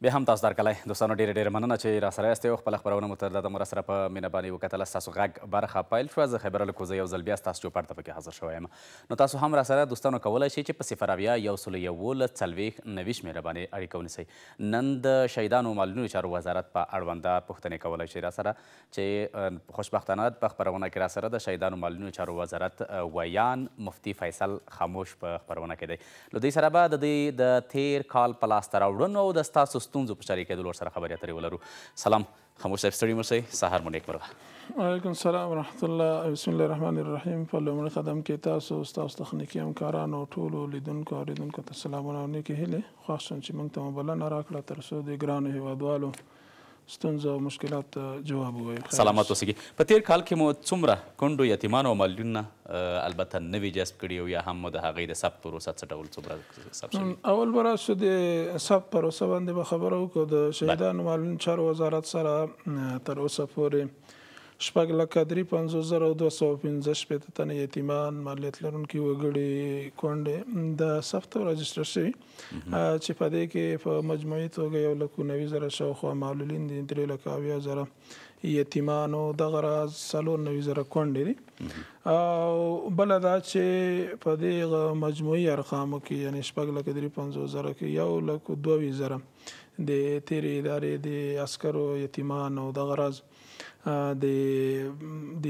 بیا هم تاسو درکلی دوستانو ډېره ډېره مننه چې را سره یاستئ او خپله خپرونه مو تر دغه مره سره په مینه باندې وکتله ستاسو غږ برخه پیل شوه زه خیبر الکوزه یو ځل بیا ستاسو چوپړ ته پکې حاضر شوی یم نو تاسو هم را سره دوستانو کولی شئ چې په صفر اویا یو سلو یولس څلوېښت نوي شمېره باندې اړیکه ونیسئ نن د شهیدانو مالونو چارو وزارت په اړونده پوښتنې کولی شئ را سره چې خوشبختانه په خپرونه کې راسره د شهیدانو مالونو چارو وزارت ویان مفتي فیصل خاموش په خپرونه کې دی. له دوی سره به د دوی د تېر کال په لاسته راوړنو او د ستاسو ستونزو په شریکېدلو ورسره خبرې اترې ولرو. سلام خاموش صاحب، ستړي مه شئ، سهار مو نېکمرغه. وعلیکم السلام ورحمت الله، بسم الله الرحمن الرحیم. په لومړي قدم کې تاسو، ستاسو تخنیکي همکارانو، ټولو لیدونکو او اورېدونکو ته سلامونه او نېکې هیلې. خوښ شوم چې موږ ته مو بلنه راکړه ترڅو دې ګرانو هېوادوالو، ستونزو او مشکلاتو ته جواب ووایو. سلامت اوسیږي په تیر کال کښې مو څومره کونډو یتیمانو او معلولینو البته نوی جذب کړي او یا هم مو د هغوی د ثبت پروسه څه ډول څومره ثبت شوي؟ اول به راسو د ثبت پروسه باندې به خبره وکړو د شهیدانو معلولینو چارو وزارت سره تر اوسه پورې شپږ لکه دري پنځوس زره او دوه سوه او پنځه شپېته تنه یتیمان، معلولیت لرونکي وګړي، کونډې د ثبت او راجسټر شوي. چې په دې کې په مجموعي توګه یو لک نوي زره شاوخوا معلولین دي، درې لک اویا زره یتیمان او دغه راز څلور نوي زره کونډې دي او بله دا چې په دې مجموعي ارقامو کې یعنې شپږ لکه درې پنځوس زره کې یو لک دوه ویشت زره د تېرې ادارې د عسکرو یتیمان او دغه راز د د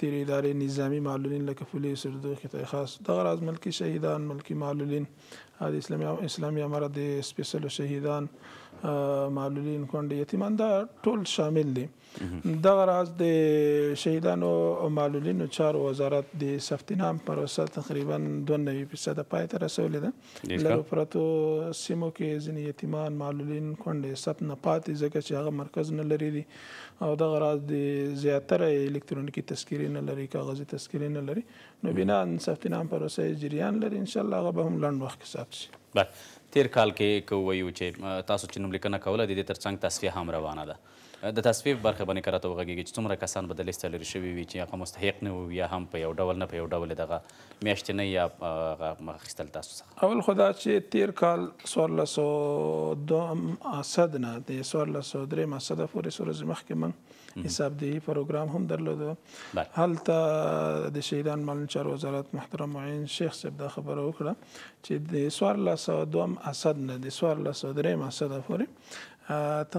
تېرې ادارې نظامي معلولین لکه پولیس، اردو، قطعه خاص دغه راز ملکي شهیدان، ملکي معلولین، د اسلامي اسلامي امارت د سپېڅلو شهیدان، معلولین، کونډې، یتیمان دا ټول شامل دي. دغه راز د شهیدانو او معلولینو چارو وزارت د ثبت نام پروسه تقریباً دوه نوي فیصده پای ته رسولې ده. لرو پرتو سیمو کې ځینې یتیمان، معلولین، کونډې، ثبت نه پاتې ځکه چې هغه مرکز نه لري دي او دغه راز دې زیاتره یې الکترونیکي تذکرې نه لري، کاغذي تذکرې نه لري، نو بناً ثبت نام پروسه یې جریان لري، ان شاءالله هغه به هم لنډ وخت کې ثبت شي. بله، تېر کال کې که ووایو چې تاسو چې نوملیکنه کوله د دې ترڅنګ تصفیه هم روانه ده، د تصویب برخه باندې که راته وغږیږي چې څومره کسان به د لیست ته لرې شوي وي چې هغه مستحق نه وو یا هم په یو ډول نه په یو ډول دغه میاشتنۍ یا هغه اخیستل تاسو څخه. اول خو دا چې تیر کال څوارلس او دوه اسد نه د څوارلس او دریم اسد پورې څو ورځې مخکې موږ حساب دهي پروګرام هم درلودو هلته د شهیدان مالن چارو وزارت محترم معین شیخ صاحب دا خبره وکړه چې د څوارلس او دوه اسد نه د څوارلس او دریم اسد پورې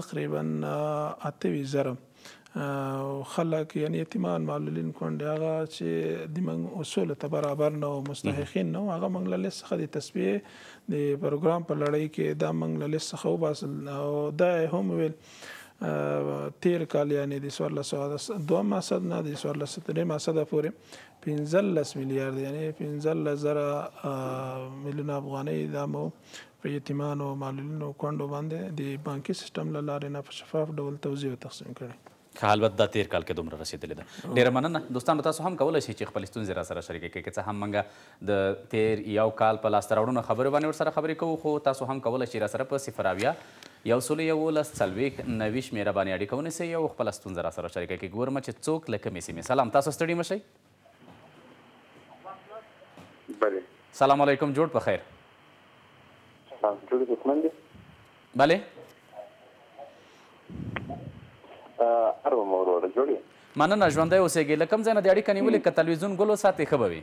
تقریبا اته ویشت زره خلک یعنی یتیمان معلولین کونډې هغه چې د موږ اصول ته برابر نه او مستحقین نه هغه موږ له لیست څخه د تصفیه د پروګرام په لړۍ کې دا موږ له لیست څخه وباسل او دا هم ویل تیر کال یعنی د 1402 مسد نه د 1403 مسد پورې 15 میلیارډ یعنی 15 زره میلیون افغانۍ دا مو په یتیمانو او معلولینو کونډو باندې د بانکي سیستم له لارې نه په شفاف ډول توزیع او تقسیم کړي. ښه البته دا تیر کال کې دومره رسیدلې ده. ډیره مننه دوستانو تاسو هم کولای شئ چې خپلې ستونزې راسره شریکې کړئ که څه هم مونږ د تیر یو کال په لاسته راوړنو او خبرو باندې ورسره خبرې کوو خو تاسو هم کولای شئ راسره په صفر اویا یو سلو یوولس څلویښت نوي شمیره باندې اړیکه ونیسئ او خپله ستونزه راسره شریکه کړئ ګورم چې څوک له کومې سیمې سلام تاسو ستړي مه شئ. بله. سلام علیکم جوړ په خیر. سلام جوړ دښمن دی. بله. ارو مور ور جوړي. مننه ژوندی اوسېږي له کوم ځای نه د اړیکه نیولې که تلویزیون ګل وساتې ښه به وي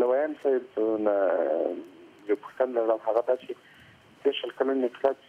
له ویاند صاحب نه یو پوښتنه لرم هغه دا چې تېر شل کلن انقلاب چې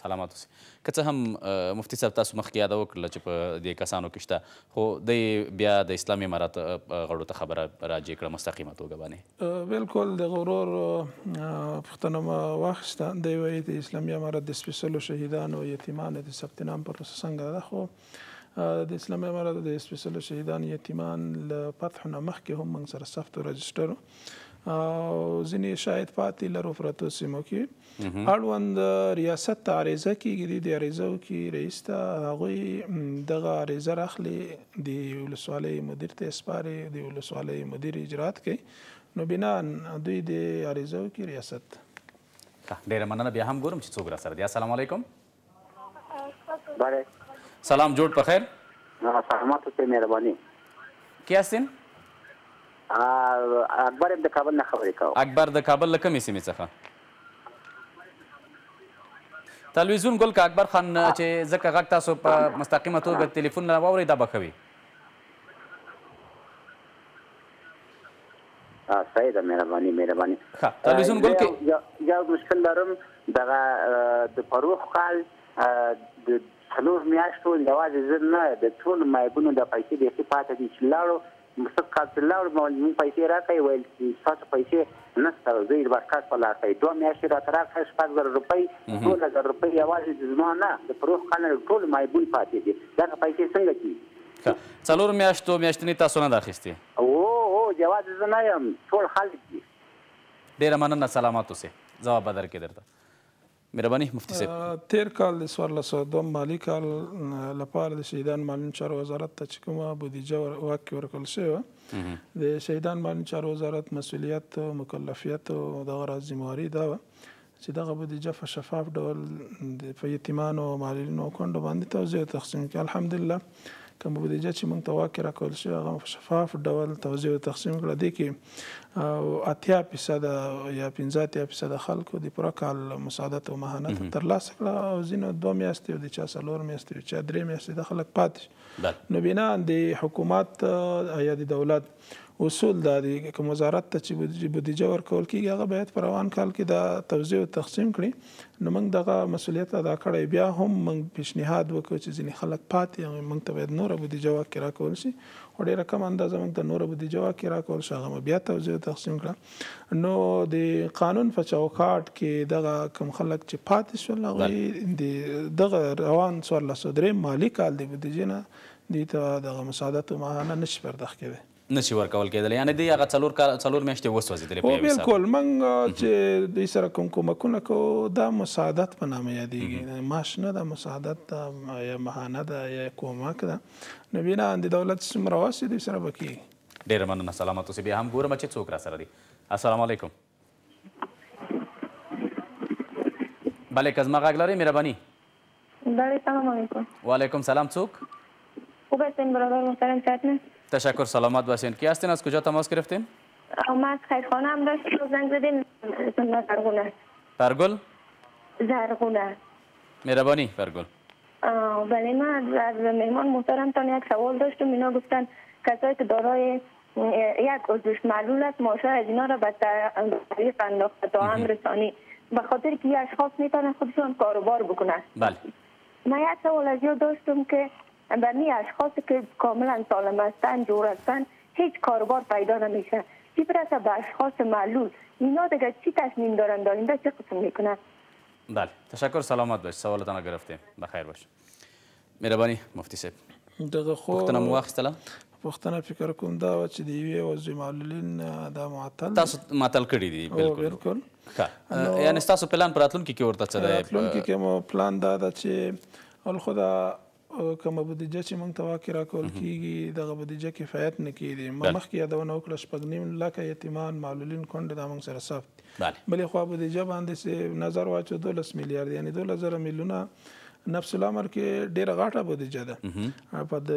سلامت اوسې. که څه هم مفتي صاحب تاسو مخکې یاده وکړله چې په دې کسانو کې شته خو دی بیا د اسلامي امارت غړو ته خبره راجع کړه مستقیمه توګه باندې. بلکل د هغه ورور پوښتنه مو واخیسته دی وایي د اسلامي امارت د سپیڅلو شهیدانو او یتیمانو د ثبت نام پروسه څنګه ده خو د اسلامي امارت د سپیڅلو شهیدانو یتیمان له فتح نه مخکې هم موږ سره ثبت او راجسټر وو او ځینې شاید پاتې لرو پرتو سیمو کې اړوند ریاست ته عریضه کیږي د عریضو کې رئیس ته هغوی دغه عریضه راخلي د ولسوالۍ مدیر ته اسپاري د ولسوالۍ مدیر اجرات کوي نو بنا دوی د عریضو کې ریاست ته ډیره مننه بیا هم ګورم چې څوک را سره دی السلام علیکم بله سلام جوړ په خیر سلامات اوسئ مهرباني کې هستین اکبر د کابل نه خبرې کوم اکبر د کابل له کومې سیمې څخه تلویزیون ګل که اکبر خان چې ځکه غږ تاسو په مستقیمه توګه تلیفون نه واورئ دا به ښه وي ها صحیح ده مهرباني مهرباني. ښه تلویزیون ګل کې یو یو مشکل لرم دغه د پروخ کال د څلور میاشتو یوازې زه نه د ټولو معیبونو د پیسې بیخي پاتې دي چې لاړو سږ کال چې لاړو مونږ پیسې راکړئ ویل ستاسو پیسې نشته زه یې ورکړ په لار کړئ دوه میاشتې راته راکړه شپږ زره روپۍ دوولس زره روپۍ یوازې زما نه د پروخ کال ټول معیبون پاتې دي دغه پیسې څنګه کېږي ښه څلور میاشتو میاشتنی تاسو نه ده اخیستې. هو هو جواد زه نه یم ټول خلک دي. ډیره مننه سلامت اوسې ځواب به درکړي درته مهرباني مفتي صاحب. تیر کال د څوارلس سوه دوه مالي کال لپاره د شهیدان مالین چارو وزارت ته چې کومه بودیجه واک کې ورکړل شوې وه د شهیدان مالین چارو وزارت مسولیت او مکلفیت او دغه راز ذمه واري دا وه چې دغه بودیجه په شفاف ډول په یتیمانو او معلولینو او کونډو باندې توزیع او تقسیم کړي. الحمدالله کومه بودیجه چې موږ ته واکې راکول شوې هغه مو په شفاف ډول توزیع او تقسیم کړه، دې کې اتیا فیصده یا پنځه اتیا فیصده خلکو د پوره کال مساعدت او مهانت ترلاسه کړه او ځینو دوه میاشتې او د چا څلور میاشتې او چا درې میاشتې دا خلک پاتې شو نو بناً د حکومت یا د دولت اصول دا دي کوم وزارت ته چې بودیجه ورکول کیږي هغه باید په روان کال کې دا توزیع او تقسیم کړي نو موږ دغه مسولیت ادا کړی بیا هم موږ پیشنهاد وکړو چې ځینې خلک پاتې هغه موږ ته باید نوره بودیجه واکې راکول شي او ډیره کم اندازه موږ ته نوره بودیجه واکې راکول شي هغه بیا توزیع او تقسیم کړه نو د قانون په چوکاټ کې دغه کم خلک چې پاتې شول هغه د دغه روان 1403 مالی کال د بودیجې نه دوی ته دغه مساعدت و معاهنه نه شي پردخت کېدای. نه شي ورکول کېدلی. یعنې دوی هغه څلور کاله، څلور میاشتې وسوځېدلې په هو یو حساب. بلکل. موږ چې دوی سره کوم کومکونه کوو، دا مساعدت په نامه یادېږي. معاش نه ده، مساعدت ده، یا معاهنه ده، یا یې کومک ده. نو بناء د دولت چې څومره وس وي، دوی سره به کېږي. ډېره مننه. سلامت اوسې. بیا هم ګورم چې څوک راسره دي. السلام علیکم. بله که زما غږ لرئ مهرباني. بله سلام علیکم. وعلیکم سلام څوک؟ خوب هستین برادر محترم چت نه؟ تشکر سلامت باشین کی هستین از کجا تماس گرفتین؟ ما از خیرخانه هم داشت رو زنگ زدیم سنده زرغونه پرگل؟ زرغونه مهربانی پرگل بله ما از مهمان محترمتان یک سوال داشتم اینا گفتن کسایی که دارای یک عضوش معلول است ماشا از اینا را به طریق انداخته تا هم رسانی به خاطر که اشخاص میتونه خودشان کاروبار بکنن بله من یک سوال از داشتم که اندرنی اشخاصی که کاملا سالم هستند جور هستند هیچ کاربار پیدا نمیشه چی برسه به اشخاص معلول اینا دیگه چی تصمیم دارن دارینده چه قسم میکنن بله تشکر سلامت باش سوالتان را گرفتیم بخیر باش مهرباني مفتي صاحب دغه خو پوښتنه مو واخیستله پوښتنه فکر کوم دا وه چې د یوې عضوي معلولین دا معطل تاسو معطل کړي دي بالکل بالکل ښه یعنې ستاسو پلان په راتلونکي کې ورته څه دی راتلونکي کې مو پلان دا ده چې اول خو دا کومه بودیجه چې موږ ته واقع راکول کیږي دغه بودیجه کفایت نه کیږي ما مخکې یادونه وکړه شپږ نیم لکه یتیمان معلولین کونډې دا موږ سره ثبت دي بله. بلې خوا بودیجه باندې چې نظر واچو دولس میلیارد یعنی دولس زره میلیونه نفس الامر کې ډېره غټه بودیجه ده په د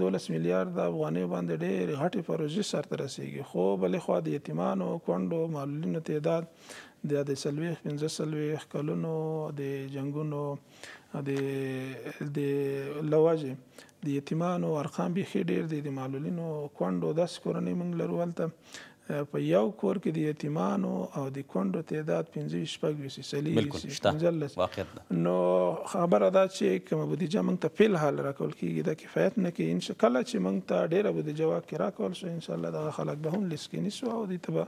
12 میلیارد افغانۍ باندې ډېر غټي پروژې سرته رسیږي خو بلې خوا د یتیمانو کونډو معلولینو تعداد د د سلويخ 15 سلويخ کلونو د جنگونو د د لوجه د یتیمانو ارقام به خې ډېر دي د معلولینو کونډو داس کورنۍ مونږ لرو ولته په یو کور کې د یتیمانو او د کونډو تعداد پنځه ویشت، شپږ ویشت، څلور ویشت، بلکل شته پنځلس واقعیت ده. نو خبره دا چې کومه بودیجه موږ ته فی الحال راکول کیږي دا کفایت نه کوي. انشا کله چې موږ ته ډیره بودیجه واک کې راکول شوه انشاالله دغه خلک به هم لیست کې نیسو او دوی ته به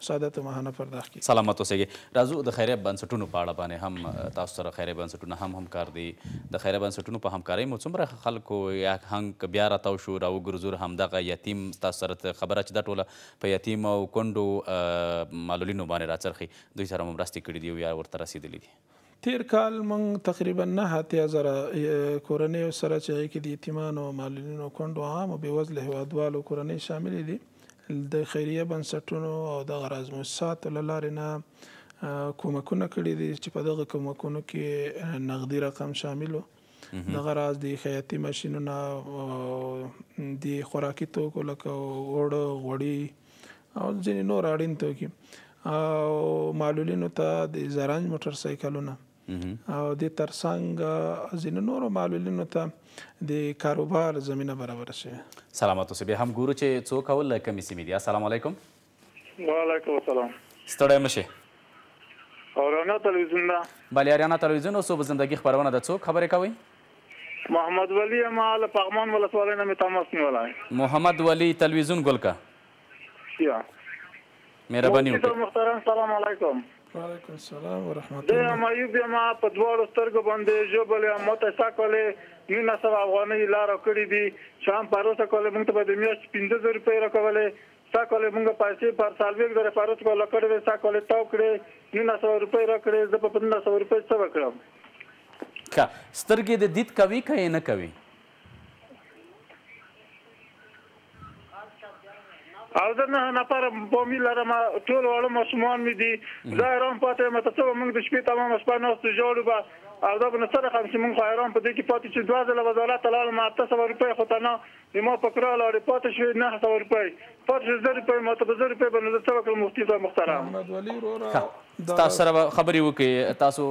مساعداتو مهانه پرداخت کیږي. سلامت اوسېږې. راځو د خیریه بنسټونو په اړه باندې هم تاسو سره خیریه بنسټونه هم همکار دي د خیریه بنسټونو په همکارۍ مو څومره خلکو یا هنګ که بیا راتاو شو راوګرځور همدغه یتیم تاسو سره ته خبره چې دا ټوله په یتیم او کونډو معلولینو باندې راڅرخي دوی سره مو مرستې کړي دي او یا ورته رسیدلي دي. تیر کال موږ تقریبا نهه اتیا زره کورنیو سره چې هغې کې د یتیمانو، معلولینو، کونډو، عامو بیوزلو هیوادوالو کورنۍ شاملې دي، د خیریه بنسټونو او دغه راز موسساتو له لارې نه کومکونه کړي دي چې په دغه کومکونو کې نغدي رقم شامل و دغه راز د خیاطي ماشینونه د خوراکي توکو لکه اوړه غوړي او ځینې نور اړین توکي او معلولینو ته د زرنج موټر سایکلونه او دې ترڅنګ ځینو نورو معلولینو ته د کاروبار زمینه برابره شوې. سلامت اوسې بیا هم ګورو چې څوک او له کومې سیمې دي اسلام علیکم. وعلیکم السلام. ستړی مه شې. اریانا تلویزیون ده؟ بله اریانا تلویزیون او صبح زندګي خپرونه ده څوک خبرې کوئ؟ محمد ولي یم له پغمان ولسوالۍ نه مې تماس نیولی. محمد ولي تلویزیون ګل که. شيا مهرباني وکړئ. محترم سلام علیکم. وعلیکم السلام ورحمت الله. زه یم ایوب یم په دواړو سترګو باندې ژوبل یم ماته سږ کال نولس سوه افغانۍ لا راکړي دي چې هم پروسږ کال موږ ته به د میاشتې پنځه زره روپۍ راکولې سږ کال یې موږ پیسې پر څلوېښت زره پروسږ کال راکړې وې سږ کال یې تاو کړې نولس سوه روپۍ راکړې زه به په نولس سوه روپۍ څه وکړم؟ ښه سترګې دې دید کوي که یې نه کوي؟ او زه نه نفر بومي لرم ټول واړه ماشومان مې دي زه حیران پاتې یم ته څه به موږ د شپې تمامه شپه ناست ژاړو به او دا به نو څه رقم شي موږ خو حیران په دې کې پاتې چې دوه ځله وزارت ته لاړم اته سوه روپۍ خو تنها د ما په کرا لاړې پاتې شوې نهه سوه روپۍ پاتې شوې زر روپۍ ما ته به زر روپۍ به نو زه څه وکړم مفتي صاحب محترم محمد ولي وروره ښه ستاسو سره خبرې وکړي تاسو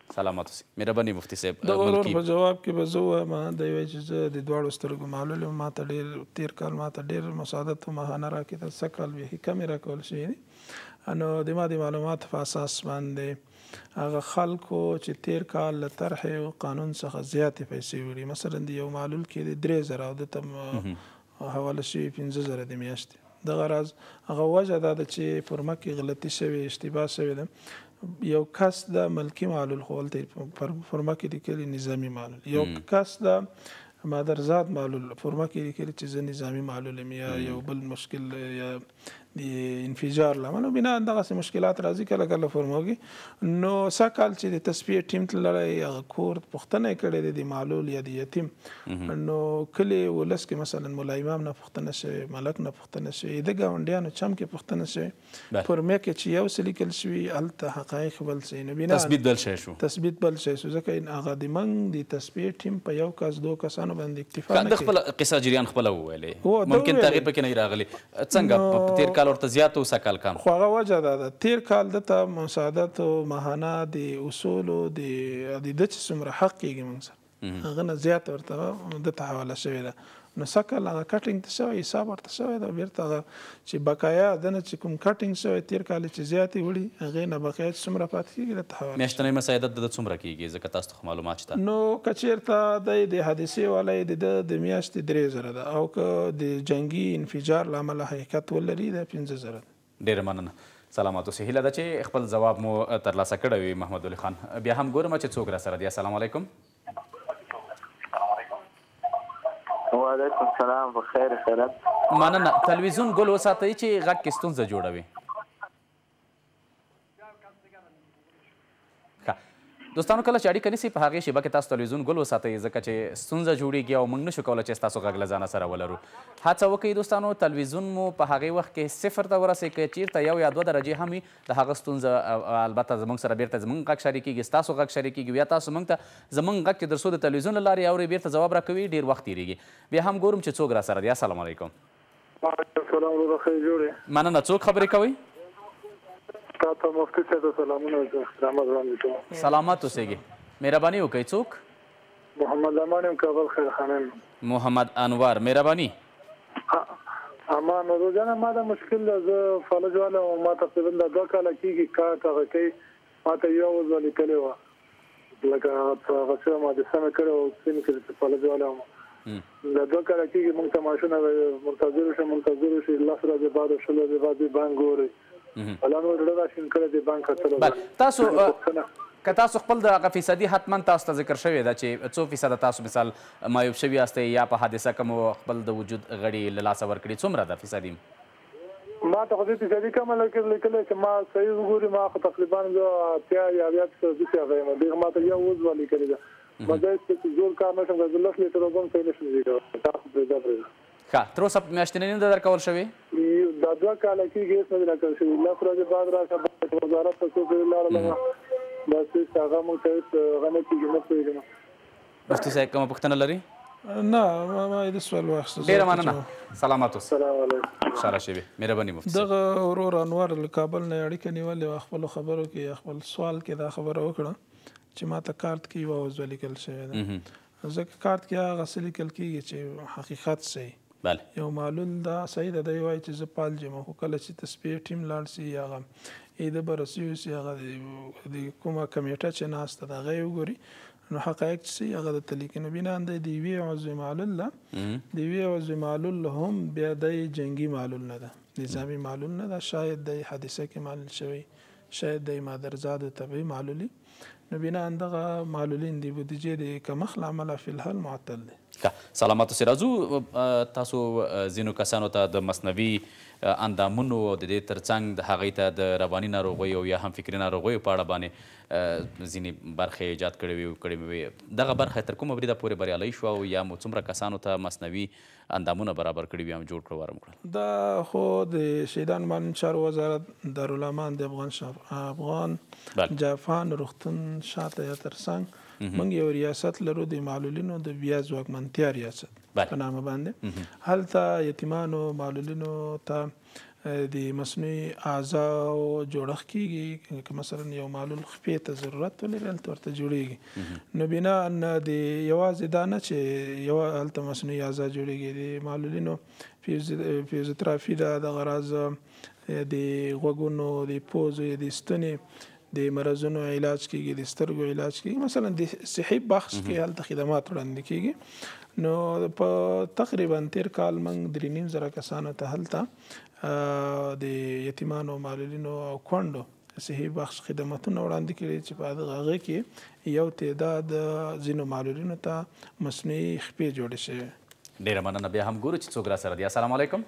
سلامت اوسې مهرباني مفتي صاحب د ورور په جواب کې به زه وایم دی وایي چې زه د دواړو سترګو معلول یم ماته ډیر تیر کال ماته ډیر مساعدت او ماهانه راکېدل سږ کال به کمې راکول شوې دي نو د ما د معلومات په اساس باندې هغه خلکو چې تیر کال له طرحې او قانون څخه زیاتې پیسې وړي مثلا د یو معلول کې د درې زره او د حواله شوي پنځه زره د میاشتې دغه راز هغه وجه دا ده چې فرمه کې غلطي شوې اشتباه شوې ده یو کس دا ملکی معلول خو هلته فرمه کې لیکلي نظامي معلول یو کس دا مادرزاد معلول فرمه کې لیکلي چې زه نظامي معلول یم یا یو بل مشکل یا د انفجار لامل بنا دغه مشکلات راځي کله کله فرموږي نو سکهال چې د تصفیه ټیم تللی هغه کور پښتنه کړي د معلول یا د یتیم نو کله ولس کې مثلا مولا امام نه پښتنه شوی ملک نه پښتنه شوی د گاونډیانو چم کې پښتنه شوی پر مې کې چې یو سلیکل شوی الته حقایق بل شي نو بنا تثبیت بل شي شو تثبیت بل شي شو ځکه ان هغه د منګ د تصفیه ټیم په یو کس دوه کسانو باندې اکتفا نه کوي خپل قصه جریان خپل وویلې ممکن تغیر پکې نه راغلی څنګه په تیر کال ورته زیات او سږ کال کم؟ خو هغه وجه دا ده تیر کال ده ته مساعدت او ماهانه د اصول او د د ده چې څومره حق کیږي مونږ سره هغه نه زیات ورته ده ته حواله شوې ده نو سږ کال هغه کټینګ ته شوی حساب ورته شوی ده او بیرته هغه چې بقایا ده نه چې کوم کټینګ شوی تیر کال چې زیاتې وړي هغې نه بقایا چې څومره پاتې کیږي ده ته حواله شوی. میاشتنی مساعدت ده ده څومره کیږي ځکه تاسو معلومات شته. نو که چیرته دی د حادثې والی د ده د میاشتې درې زره ده او که د جنګي انفجار له امله حقیقت ولري دا پنځه زره ده. ډېره مننه سلامت اوسې هیله ده چې خپل ځواب مو ترلاسه کړی وي محمد ولي خان بیا هم ګورم چې څوک راسره دي السلام علیکم. وعلیکم سلام په خیر خیرت. مننه تلویزیون ګل وساتئ چې غږ کې ستونزه جوړوي. ښه دوستانو کله چې اړیکه نیسي په هغې شیبه کې تاسو تلویزیون ګل وساتئ ځکه چې ستونزه جوړیږي او موږ نشو کولی چې ستاسو غږ له ځانه سره ولرو هڅه وکړئ دوستانو تلویزیون مو په هغې وخت کې صفر ته ورسې که چیرته یو یا دوه درجې هم وي د هغه ستونزه البته زموږ سره بیرته زموږ غږ شریکیږي ستاسو غږ شریکیږي یا تاسو موږ ته زموږ غږ چې درسو د تلویزیون له لارې اورئ بیرته ځواب راکوي ډیر وخت تیریږي بیا هم ګورم چې څوک راسره دی السلام علیکم وعلیکم سلام وروره ښه یې جوړ یې. مننه څوک خبرې کوی. تا ته مفتي صاحب ته سلامونه او احترامات وړاندې کوم. سلامت اوسېږي. مهرباني وکړئ څوک؟ محمد امان یم کابل خیرخانه نه. محمد انور مهرباني. امان ورور جانه ما دا مشکل ده زه فلج والا وم ما تقریبا دا دوه کاله کېږي کارت هغه کوي ماته یوه وضوه لیکلې وه لکه په هغه څه مادسه مې کړې وه سپین کړې چې پلج والا مو دا دوه کاله کېږي موږ ته معاشونه منتظر شو منتظر شي لس ورځې بعد او شل ورځې بعد دې بانک ګوري ولا نور زړه راشین کړی دې بانک کتلو بله تاسو که تاسو خپل د هغه فیصدي حتما تاسو ته ذکر شوې ده چې څو فیصده تاسو مثال معیوب شوي یاستئ یا په حادثه کوم خپل د وجود غړي له لاسه ورکړي څومره ده فیصدي ماته خو دې فیصدي کمه لکیر لیکلی چې ما سایز وګوري ما خو تقریبا زه اتیا یا اویا فیصده جوسي هغه یم دې ماته یو اوز وا لیکلي ده مزه شته چې زور کار نشم کړی زه لس لیټر اوبه هم صحیح نشم جوسي کولی دا خو پریږده پریږده. ښه تر اوسه میاشتنني نده درکول شوي؟ دا دوه کاله کیږي هیڅ ندي راکړل شوي لس ورځې بعد راشه بس وزارت ته څو پري لاړلمه بس هیڅ هغه موږ ته هیڅ هغه نه کیږي نه پوهیږمه. مفتی صاحب کومه پوښتنه لري نه ما یې سوال واخیست ډیره مننه سلامات اوسئ سلام علیکم سره شي مهرباني مفتی دغه ورور انور له کابل نه اړیکه نیولې و خپل خبرو کې خپل سوال کې دا خبره وکړه چې ماته کارت کې یو وځو لیکل شوی ده ځکه کارت کې هغه څه لیکل کیږي چې حقیقت سي بله یو معلول دا صحیح ده دی وایي چې زه پال جم خو کله چې تسپی ټیم لاړ سي یا غم اې د برسیو سي هغه د کومه کمیټه چې ناشته دا غي وګوري نو حقایق چې سي هغه درته لیکي نو بنان دی د یوې عضوې معلول ده د یوې عضوې معلول هم بیا دی جنګي معلول نه ده نظامي معلول نه ده شاید دی حادثه کې معلول شوی شاید دی مادرزادو طبعي معلولي نو بنان دغه معلولین د بودجې د کمښت له امله فی الحال معطل دی. که سلامت اوسې راځو تاسو ځینو کسانو ته د مصنوعي اندامونو او د دې تر څنګ د هغوی ته د رواني ناروغیو او یا هم فکري ناروغیو په اړه باندې ځینې برخې ایجاد کړې وې او کړې مې وې دغه برخه تر کومه بریده پورې بریالۍ شوه او یا مو څومره کسانو ته مصنوعي اندامونه برابر کړي وي هم جوړ کړو ارم کړل. دا خو د شهیدانو معلوم چارو وزارت دارالامان د افغان شاه افغان جاپان روغتون شاته یا تر څنګ موږ یو ریاست لرو د معلولینو د بیا ځواکمنتیا ریاست په نامه باندې هلته یتیمانو معلولینو ته د مصنوعي اعضا او جوړښت کیږي که مثلا یو معلول خپې ته ضرورت ولري هلته ورته جوړیږي نو بنا ان د یوازې دا نه چې یو هلته مصنوعي اعضا جوړیږي د معلولینو فیزیوترافي ده دغه راز د غوږونو د پوزې د ستونې د مرضونو علاج کیږي د سترګو علاج کیږي مثلا د صحي بخش کې هلته خدمات وړاندې کیږي نو په تقریبا تیر کال موږ درې نیم زره کسانو ته هلته د یتیمانو معلولینو او کونډو صحي بخش خدماتونه وړاندې کړي چې په هغه کې یو تعداد ځینو معلولینو ته مصنوعي خپې جوړې شوې ډیره مننه بیا هم ګورو چې څوک را سره دی السلام علیکم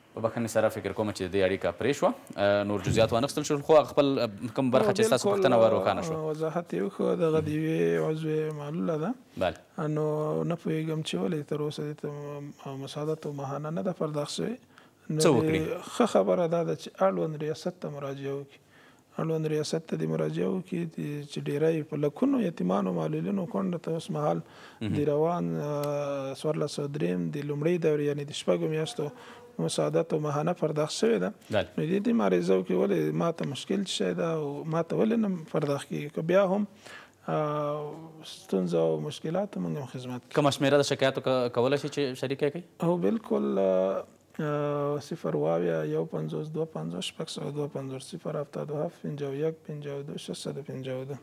په بښنې سره فکر کوم چې د دې اړیکه پرې شوه نور جزیات وانخستل شول خو هغه خپل کوم برخه چې ستاسو پوښتنه وه روښانه شوه. وضاحت یې وکړ دغه د یوې عضوې معلوله ده بله نو نه پوهیږم چې ولې تر اوسه دې ته مساعدت او ماهانه نه ده پرداخت شوې نو دې ښه خبره دا ده چې اړوند ریاست ته مراجعه وکړي اړوند ریاست ته دې مراجعه وکړي چې ډېری یې په لکونو یتیمان او معلولینو کونډو ته اوس مهال د روان څوارلس سوه درېیم د لومړۍ دورې یعنې د شپږو میاشتو مساعدت او ماهانه پرداخت شوی ده نو دې دې معرضو کې ولې ماته مشکل څه شی ده او ماته ولې نه پرداخت کېږي که بیا هم ستونزه او مشکلات موږ هم خدمت کوي. کومه شمېره د شکایاتو کولی شي چې شریکه یې کړئ؟ هو بلکل صفر واویا یو پنځوس دوه پنځوس شپږ سوه دوه پنځوس صفر هفتاد و هفت پنجاه و یک پنجاه و دو شست صد و پنجاه و دو.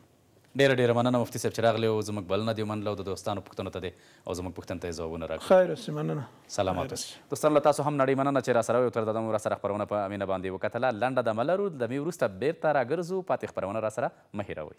ډېره ډېره مننه مفتي صاحب چې راغلې او زموږ بلنه دې ومنله او د دوستانو پوښتنو ته دې او زموږ پوښتنو ته یې ځوابونه راکړل. خیر اوسې مننه. سلامات اوسې. دوستانو له تاسو هم نړۍ مننه چې راسره وئ او تر دمه مو راسره خپرونه په مینه باندې وکتله. لنډه دمه لرو، دمې وروسته بېرته راګرځو، پاتې خپرونه راسره مه هېروئ.